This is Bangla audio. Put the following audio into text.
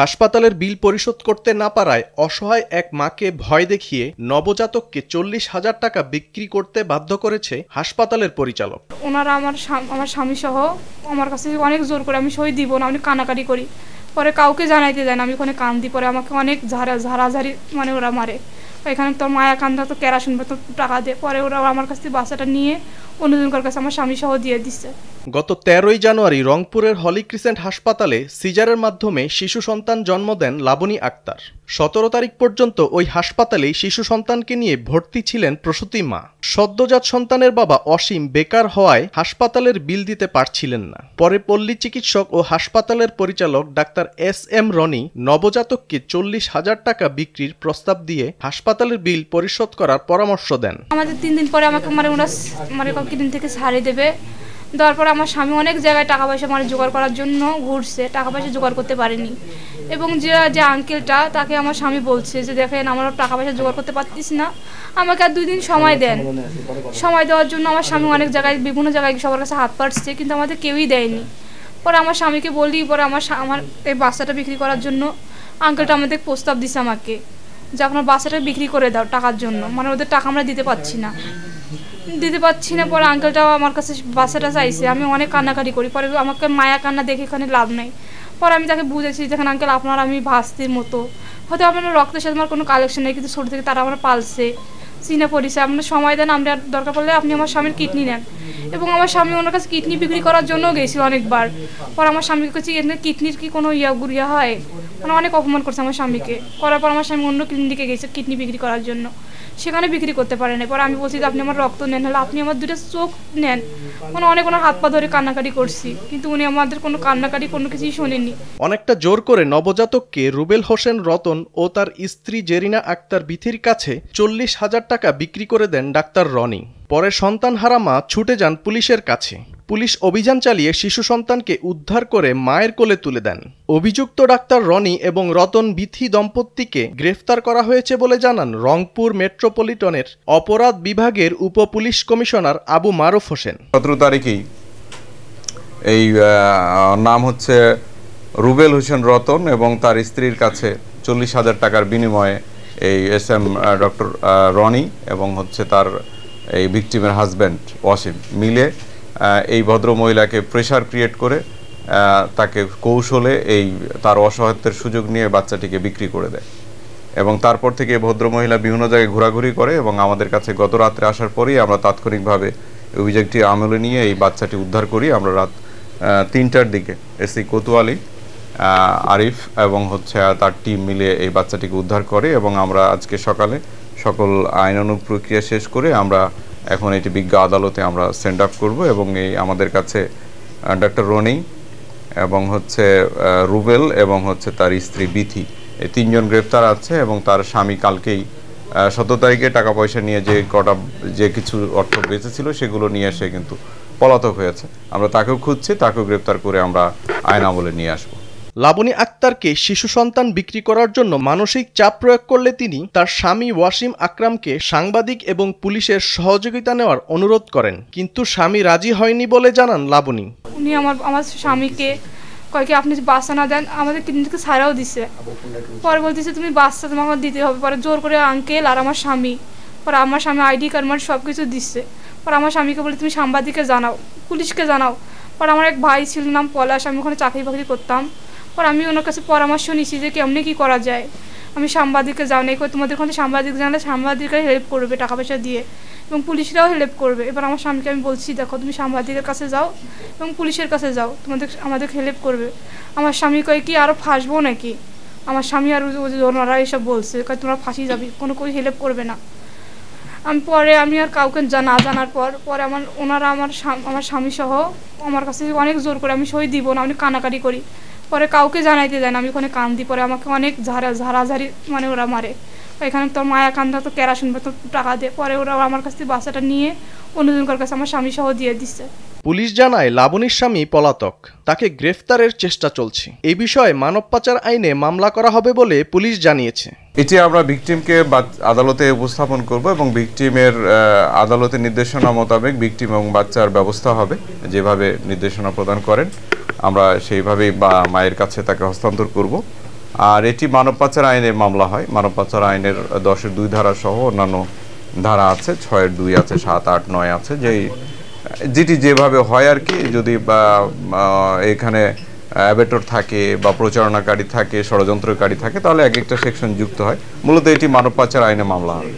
হাসপাতালের বিল পরিশোধ করতে না পারায় অসহায় এক মাকে ভয় দেখিয়ে নবজাতককে চল্লিশ হাজার টাকা বিক্রি করতে বাধ্য করেছে হাসপাতালের পরিচালক। ওনারা আমার আমার স্বামী সহ আমার কাছে অনেক জোর করে আমি সই দিব না, আমি কানাকাটি করি। পরে কাউকে জানাইতে দেয় না, আমি ওখানে কান্দি, পরে আমাকে অনেক ঝাড়া, ঝাড়াঝাড়ি মানে ওরা মারে। এখানে তোর মায়া কান্দা তো কেরাসিন তো টাকা দে। পরে ওরা আমার কাছ থেকে বাচ্চাটা নিয়ে অন্যজনকার কাছে আমার স্বামী সহ দিয়ে দিচ্ছে গত তেরোই জানুয়ারি রংপুরের হলি ক্রিসেন্ট হাসপাতালে সিজারের মাধ্যমে শিশু সন্তান জন্ম দেন লাবণী আক্তার। সতেরো তারিখ পর্যন্ত ওই হাসপাতালেই শিশু সন্তানকে নিয়ে ভর্তি ছিলেন প্রসূতি মা। সদ্যজাত সন্তানের বাবা অসীম বেকার হওয়ায় হাসপাতালের বিল দিতে পারছিলেন না। পরে পল্লী চিকিৎসক ও হাসপাতালের পরিচালক ডাক্তার এস এম রনি নবজাতককে চল্লিশ হাজার টাকা বিক্রির প্রস্তাব দিয়ে হাসপাতালের বিল পরিশোধ করার পরামর্শ দেন। আমাদের তিন দিন পরে আমাকে মানে ওরা মানে কিদিন থেকে ছাড়িয়ে দেবে। দেওয়ার পরে আমার স্বামী অনেক জায়গায় টাকা পয়সা মানে জোগাড় করার জন্য ঘুরছে, টাকা পয়সা জোগাড় করতে পারেনি। এবং যে যে আঙ্কেলটা তাকে আমার স্বামী বলছে যে, দেখেন, আমার টাকা পয়সা জোগাড় করতে পারতিস না। আমাকে আর দুই দিন সময় দেন। সময় দেওয়ার জন্য আমার স্বামী অনেক জায়গায়, বিভিন্ন জায়গায় সবার কাছে হাত পাড়ছে, কিন্তু আমাদের কেউই দেয়নি। পরে আমার স্বামীকে বলি, পরে আমার আমার এই বাচ্চাটা বিক্রি করার জন্য আঙ্কেলটা আমাদের প্রস্তাব দিছে আমাকে যে আপনার বাচ্চাটা বিক্রি করে দাও টাকার জন্য। মানে ওদের টাকা আমরা দিতে পারছি না। দিতে পারছি না, পরে আঙ্কেলটাও আমার কাছে বাচ্চাটা চাইছে। আমি অনেক কান্নাকাটি করি, পরে আমাকে মায়া কান্না দেখে এখানে লাভ নেই। পরে আমি তাকে বুঝেছি, যেখানে আঙ্কেল আপনার আমি ভাস্তির মতো। হয়তো আপনার রক্তের সাথে আমার কোনো কালেকশন নেই, কিন্তু ছোটো থেকে তারা আমার পালছে, চিনে পড়িছে। আপনার সময় দেন আমরা দরকার পড়লে আপনি আমার স্বামীর কিডনি নেন। এবং আমার স্বামী ওনার কাছে কিডনি বিক্রি করার জন্য গেছিল অনেকবার। পর আমার স্বামীকে কাছে কিডনির কি কোনো ইয়া গুড়িয়া হয়? মানে অনেক অপমান করছে আমার স্বামীকে। করার পর আমার স্বামী অন্য ক্লিনিকে গেছে কিডনি বিক্রি করার জন্য। সেখানে বিক্রি করতে পারেন না পরে আমি বলছি যে, আপনি আমার রক্ত নেন হলে আপনি আমার দুটো চোখ নেন। মানে অনেক ওনার হাত পা ধরে কান্নাকাটি করছি। কিন্তু উনি আমাদের কোনো কান্নাকাটি, কোনো কিছুই শোনেননি। অনেকটা জোর করে নবজাতককে রুবেল হোসেন রতন ও তার স্ত্রী জেরিনা আক্তার বিথির কাছে চল্লিশ হাজার টাকা বিক্রি করে দেন ডাক্তার রনি। পরে সন্তান হারামা ছুটে যান পুলিশের কাছে। পুলিশ অভিযান চালিয়ে শিশু সন্তানকে উদ্ধার করে মায়ের কোলে তুলে দেন। অভিযুক্ত ডাক্তার রনি এবং রতন বিথি দম্পতিকে গ্রেফতার করা হয়েছে বলে জানান রংপুর মেট্রোপলিটনের অপরাধ বিভাগের উপ পুলিশ কমিশনার আবু মারুফ হোসেন। সতেরো তারিখেই এই নাম হচ্ছে রুবেল হোসেন রতন এবং তার স্ত্রীর কাছে চল্লিশ হাজার টাকার বিনিময়ে এই এস এম ডক্টর রনি এবং হচ্ছে তার এই ভিকটিমের হাজব্যান্ড ওয়াসিম মিলে এই ভদ্র মহিলাকে প্রেশার ক্রিয়েট করে তাকে কৌশলে এই তার অসহায়ত্বের সুযোগ নিয়ে বাচ্চাটিকে বিক্রি করে দেয়। এবং তারপর থেকে এই ভদ্রমহিলা বিভিন্ন জায়গায় ঘোরাঘুরি করে এবং আমাদের কাছে গত রাত্রে আসার পরেই আমরা তাৎক্ষণিকভাবে অভিযোগটি আমলে নিয়ে এই বাচ্চাটি উদ্ধার করি। আমরা রাত তিনটার দিকে এসি কোতোয়ালি আরিফ এবং হচ্ছে তার টিম মিলে এই বাচ্চাটিকে উদ্ধার করে এবং আমরা আজকে সকালে সকল আইনানুগ প্রক্রিয়া শেষ করে আমরা এখন এটি বিজ্ঞ আদালতে আমরা সেন্ড আপ করব এবং এই আমাদের কাছে ডাক্তার রনি এবং হচ্ছে রুবেল এবং হচ্ছে তার স্ত্রী বিথি। এই তিনজন গ্রেপ্তার আছে এবং তার স্বামী কালকেই সতেরো তারিখে টাকা পয়সা নিয়ে যে কটা, যে কিছু অর্থ বেঁচেছিল সেগুলো নিয়ে এসে কিন্তু পলাতক হয়েছে। আমরা তাকেও খুঁজছি, তাকেও গ্রেপ্তার করে আমরা আইন আমলে নিয়ে আসব। লাবণী আক্তারকে শিশু সন্তান বিক্রি করার জন্য মানসিক চাপ প্রয়োগ করলে তিনি তার স্বামী ওয়াসিম আকরামকে সাংবাদিক এবং পুলিশের সহযোগিতা নেওয়ার অনুরোধ করেন। কিন্তু স্বামী রাজি হয়নি বলে জানান লাবণী। উনি আমার আমার স্বামীকে কয় কি, আপনি বাচ্চা না দেন, আমাদের ক্লিনিকে ছাড়াও দিছে। পরে বলতেছে, তুমি বাচ্চা তোমাকে দিতে হবে। পরে জোর করে আঙ্কেল আর আমার স্বামী, পরে আমার স্বামী আইডি কার্ড মার্ড সব কিছু দিচ্ছে পরে আমার স্বামীকে বলে, তুমি সাংবাদিককে জানাও, পুলিশকে জানাও। পরে আমার এক ভাই ছিল, নাম পলাশ, আমি ওখানে চাকরি বাকরি করতাম। পরে আমি ওনার কাছে পরামর্শ নিছি যে কেমনি কী করা যায়। আমি সাংবাদিককে জানাই কই তোমাদের ওখানে সাংবাদিক জানলে সাংবাদিকরা হেল্প করবে টাকা পয়সা দিয়ে এবং পুলিশরাও হেল্প করবে। এবার আমার স্বামীকে আমি বলছি, দেখো, তুমি সাংবাদিকের কাছে যাও এবং পুলিশের কাছে যাও, তোমাদের আমাদের হেল্প করবে। আমার স্বামী কয়, কি আরও ফাঁসবো নাকি? আমার স্বামী আর ওনারা এসব বলছে, কয়, তোমরা ফাঁসি যাবি, কোনো কোনো হেল্প করবে না। আমি পরে, আমি আর কাউকে জানা জানার পর, পরে আমার, ওনারা আমার আমার স্বামী সহ আমার কাছে অনেক জোর করে আমি সই দিব না, আমি কানাকাটি করি। পরে কাউকে জানাইতে যায় না। আমি ওখানে কান্দি পরে আমাকে অনেক ঝাড়া ঝাড়াঝাড়ি মানে ওরা মারে। এখানে তোর মায়া কান্দা তো কেরাসিন তো টাকা দে। পরে ওরা আমার কাছ থেকে বাচ্চাটা নিয়ে অন্যজনকার কাছে আমার স্বামী সহ দিয়ে দিচ্ছে। পুলিশ জানায় লাবণীর স্বামী পলাতক। তাকে গ্রেফতারের চেষ্টা চলছে। এই বিষয়ে মানব পাচার আইনে মামলা করা হবে বলে পুলিশ জানিয়েছে। এটি আমরা ভিকটিমকে আদালতে উপস্থাপন করব এবং ভিকটিমের আদালতের নির্দেশনা মোতাবেক ভিকটিম এবং বাচ্চার ব্যবস্থা হবে যেভাবে নির্দেশনা প্রদান করেন। আমরা সেইভাবেই বা মায়ের কাছে তাকে হস্তান্তর করব। আর এটি মানব পাচার আইনের মামলা হয়। মানব পাচার আইনের দশের দুই ধারা সহ অন্যান্য ধারা আছে, ছয়ের দুই আছে, সাত, আট, নয় আছে। যেই যেটি যেভাবে হয় আর কি, যদি বা এখানে অ্যাবেটর থাকে বা প্রচারণাকারী থাকে, ষড়যন্ত্রকারী থাকে, তাহলে এক একটা সেকশন যুক্ত হয়। মূলত এটি মানব পাচার আইনে মামলা হয়।